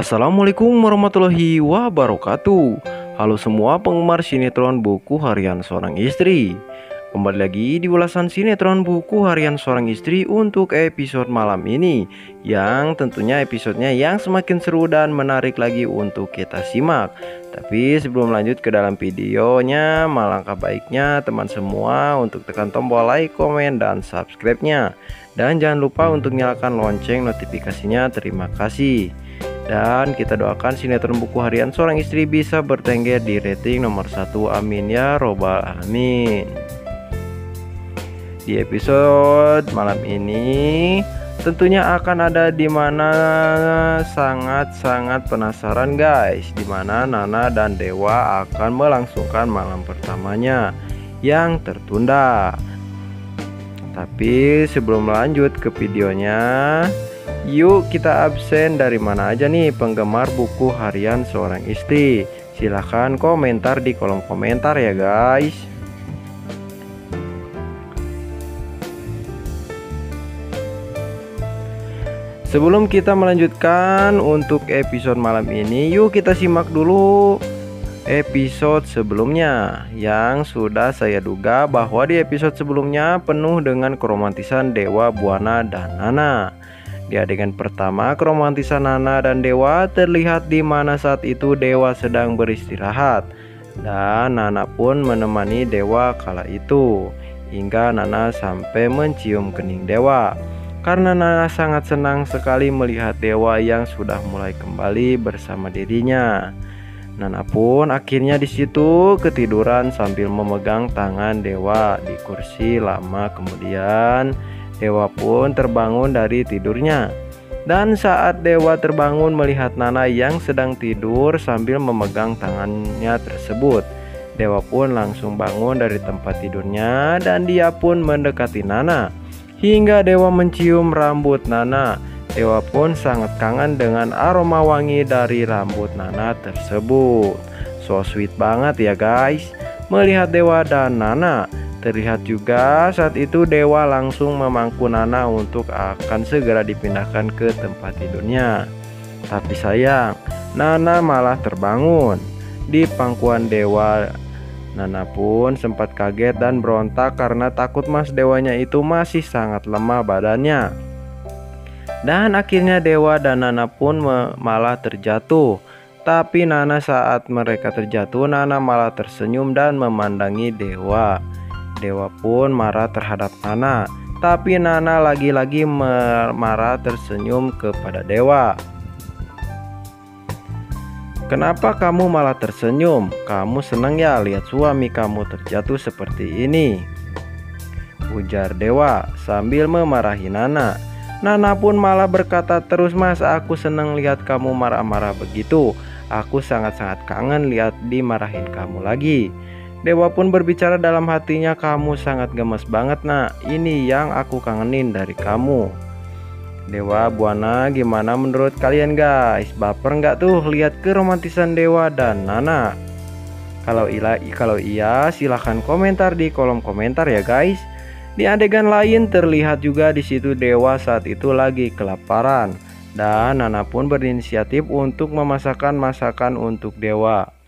Assalamualaikum warahmatullahi wabarakatuh. Halo semua penggemar sinetron buku harian seorang istri. Kembali lagi di ulasan sinetron buku harian seorang istri untuk episode malam ini Yang tentunya episodenya yang semakin seru dan menarik lagi untuk kita simak. Tapi sebelum lanjut ke dalam videonya Malangkah baiknya teman semua untuk tekan tombol like, komen, dan subscribe-nya. Dan jangan lupa untuk nyalakan lonceng notifikasinya. Terima kasih dan kita doakan sinetron buku harian seorang istri bisa bertengger di rating nomor satu. Amin ya robbal alamin. Di episode malam ini tentunya akan ada di mana sangat-sangat penasaran guys. Di mana Nana dan Dewa akan melangsungkan malam pertamanya yang tertunda. Tapi sebelum lanjut ke videonya Yuk kita absen. Dari mana aja nih penggemar buku harian seorang istri? Silahkan komentar di kolom komentar ya guys. Sebelum kita melanjutkan untuk episode malam ini Yuk kita simak dulu episode sebelumnya Yang sudah saya duga bahwa di episode sebelumnya penuh dengan keromantisan Dewa, Buana, dan Nana di adegan pertama, keromantisan Nana dan Dewa terlihat di mana saat itu Dewa sedang beristirahat dan Nana pun menemani Dewa kala itu hingga Nana sampai mencium kening Dewa. Karena Nana sangat senang sekali melihat Dewa yang sudah mulai kembali bersama dirinya. Nana pun akhirnya di situ ketiduran sambil memegang tangan Dewa di kursi lama kemudian Dewa pun terbangun dari tidurnya. Dan saat Dewa terbangun melihat Nana yang sedang tidur sambil memegang tangannya tersebut, Dewa pun langsung bangun dari tempat tidurnya dan dia pun mendekati Nana. Hingga Dewa mencium rambut Nana. Dewa pun sangat kangen dengan aroma wangi dari rambut Nana tersebut. So sweet banget ya guys. Melihat Dewa dan Nana, Terlihat juga saat itu Dewa langsung memangku Nana untuk akan segera dipindahkan ke tempat tidurnya. Tapi sayang, Nana malah terbangun. Di pangkuan Dewa, Nana pun sempat kaget dan berontak karena takut Mas Dewanya itu masih sangat lemah badannya. Dan akhirnya Dewa dan Nana pun malah terjatuh. Tapi Nana saat mereka terjatuh, Nana malah tersenyum dan memandangi Dewa. Dewa pun marah terhadap Nana, tapi Nana lagi-lagi marah tersenyum kepada Dewa. Kenapa kamu malah tersenyum? Kamu senang ya lihat suami kamu terjatuh seperti ini? Ujar Dewa sambil memarahi Nana. Nana pun malah berkata terus mas aku senang lihat kamu marah-marah begitu Aku sangat-sangat kangen lihat dimarahin kamu lagi Dewa pun berbicara dalam hatinya Kamu sangat gemes banget nak. Ini yang aku kangenin dari kamu. Dewa Buana gimana menurut kalian guys? Baper nggak tuh lihat keromantisan Dewa dan Nana? Kalau iya, kalau iya silahkan komentar di kolom komentar ya guys. Di adegan lain terlihat juga di situ Dewa saat itu lagi kelaparan Dan Nana pun berinisiatif untuk memasakkan masakan untuk Dewa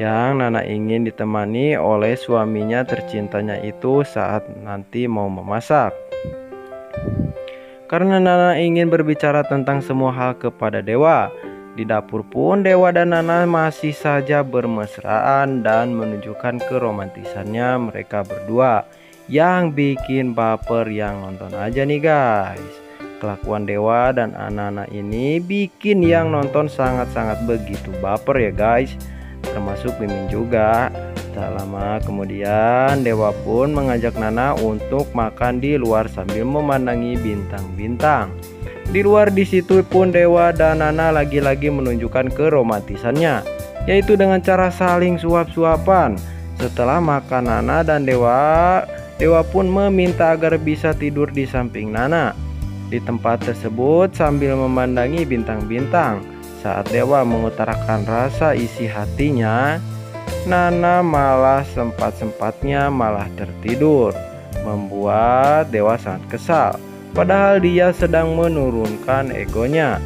yang Nana ingin ditemani oleh suaminya tercintanya itu saat nanti mau memasak. Karena Nana ingin berbicara tentang semua hal kepada Dewa, di dapur pun Dewa dan Nana masih saja bermesraan dan menunjukkan keromantisannya mereka berdua yang bikin baper yang nonton aja nih guys. Kelakuan Dewa dan anak-anak ini bikin yang nonton sangat-sangat begitu baper ya guys termasuk Mimin juga. Tak lama kemudian Dewa pun mengajak Nana untuk makan di luar sambil memandangi bintang-bintang. Di luar di situ pun Dewa dan Nana lagi-lagi menunjukkan keromantisannya, yaitu dengan cara saling suap-suapan. Setelah makan Nana dan Dewa, Dewa pun meminta agar bisa tidur di samping Nana. Di tempat tersebut sambil memandangi bintang-bintang. Saat Dewa mengutarakan rasa isi hatinya, Nana malah sempat-sempatnya malah tertidur, membuat Dewa sangat kesal. Padahal dia sedang menurunkan egonya.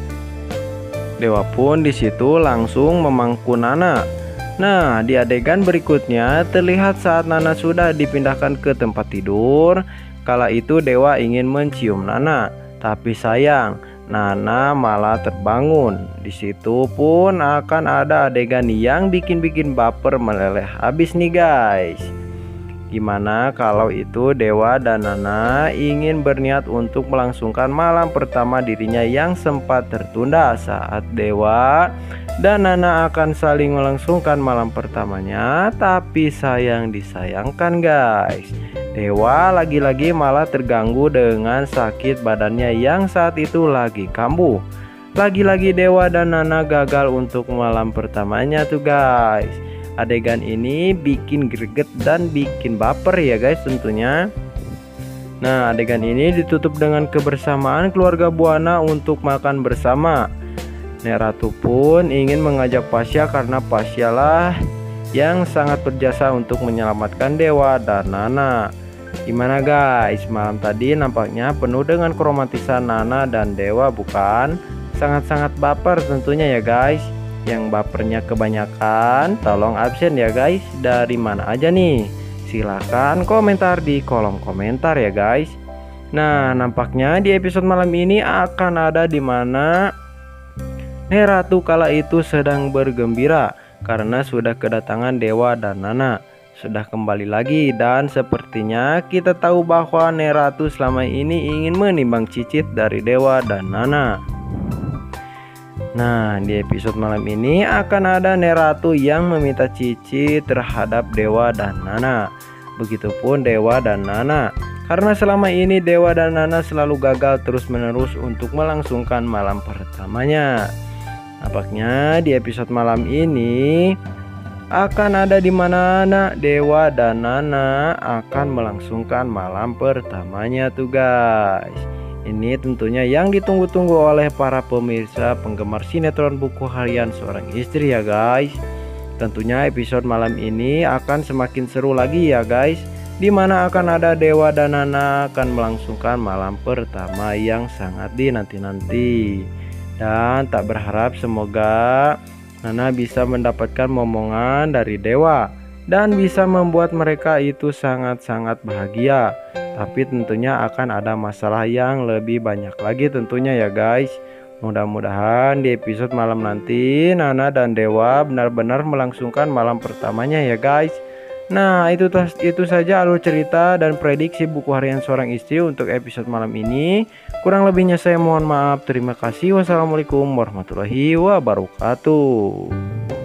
Dewa pun di situ langsung memangku Nana. Nah, di adegan berikutnya terlihat saat Nana sudah dipindahkan ke tempat tidur, kala itu Dewa ingin mencium Nana, tapi sayang Nana malah terbangun. Di situ pun akan ada adegan yang bikin-bikin baper meleleh habis nih guys. Gimana kalau itu Dewa dan Nana ingin berniat untuk melangsungkan malam pertama dirinya yang sempat tertunda saat Dewa dan Nana akan saling melangsungkan malam pertamanya Tapi sayang disayangkan guys Dewa lagi-lagi malah terganggu dengan sakit badannya yang saat itu lagi kambuh. Lagi-lagi Dewa dan Nana gagal untuk malam pertamanya tuh guys. Adegan ini bikin greget dan bikin baper ya guys tentunya. Nah adegan ini ditutup dengan kebersamaan keluarga Buana untuk makan bersama. Neratu pun ingin mengajak Pasya karena Pasya lah yang sangat berjasa untuk menyelamatkan Dewa dan Nana Gimana guys? Malam tadi nampaknya penuh dengan keromantisan Nana dan Dewa bukan? Sangat-sangat baper tentunya ya guys. Yang bapernya kebanyakan tolong absen ya guys. Dari mana aja nih? Silahkan komentar di kolom komentar ya guys. Nah nampaknya di episode malam ini akan ada di mana Neratu kala itu sedang bergembira karena sudah kedatangan Dewa dan Nana sudah kembali lagi dan sepertinya kita tahu bahwa Neratu selama ini ingin menimbang cicit dari Dewa dan Nana Nah, di episode malam ini akan ada Neratu yang meminta Cici terhadap Dewa dan Nana. Begitupun Dewa dan Nana. Karena selama ini Dewa dan Nana selalu gagal terus-menerus untuk melangsungkan malam pertamanya. Nampaknya di episode malam ini akan ada di mana anak Dewa dan Nana akan melangsungkan malam pertamanya tuh guys. Ini tentunya yang ditunggu-tunggu oleh para pemirsa penggemar sinetron buku harian seorang istri ya guys. Tentunya episode malam ini akan semakin seru lagi ya guys. Di mana akan ada Dewa dan Nana akan melangsungkan malam pertama yang sangat dinanti-nanti. Dan tak berharap semoga Nana bisa mendapatkan momongan dari Dewa dan bisa membuat mereka itu sangat-sangat bahagia. Tapi tentunya akan ada masalah yang lebih banyak lagi tentunya ya guys. Mudah-mudahan di episode malam nanti Nana dan Dewa benar-benar melangsungkan malam pertamanya ya guys. Nah itu itu saja alur cerita dan prediksi buku harian seorang istri untuk episode malam ini. Kurang lebihnya saya mohon maaf. Terima kasih. Wassalamualaikum warahmatullahi wabarakatuh.